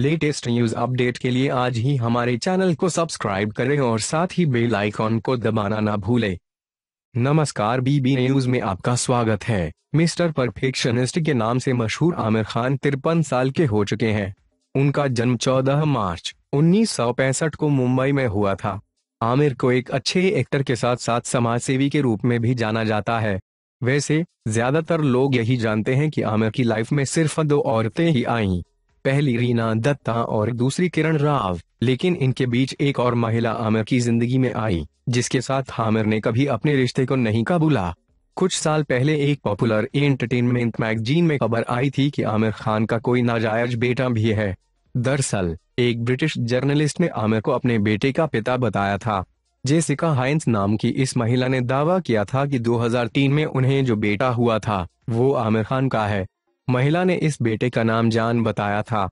Latest news update के लिए आज ही हमारे चैनल को सब्सक्राइब करें और साथ ही बेल आइकॉन को दबाना ना भूलें। नमस्कार बीबी न्यूज़ में आपका स्वागत है। मिस्टर परफेक्शनिस्ट के नाम से मशहूर आमिर खान तिरपन साल के हो चुके हैं। उनका जन्म 14 मार्च 1965 को मुंबई में हुआ था। आमिर को एक अच्छे एक्टर के साथ साथ समाजसेवी के रूप में भी जाना जाता है। वैसे, ज़्यादातर लोग यही जानते हैं कि आमिर की लाइफ में सिर्फ़ दो औरतें ही आईं। पहली रीना, दत्ता और दूसरी किरण राव। लेकिन इनके बीच एक और महिला आमिर की ज़िंदगी में आई, जिसके साथ आमिर ने कभी अपने रिश्ते को नहीं कबूला। कुछ साल पहले एक पॉपुलर एंटरटेनमेंट मैगजीन में खबर आई थी कि आमिर खान का कोई नाजायज बेटा भी है। दरअसल, एक ब्रिटिश जर्नलिस्ट ने आमिर को अपने बेटे का पिता बताया था। जेसिका हाइंस नाम की इस महिला ने दावा किया था कि 2003 में उन्हें जो बेटा हुआ था, वो आमिर खान का है। महिला ने इस बेटे का नाम जान बताया था।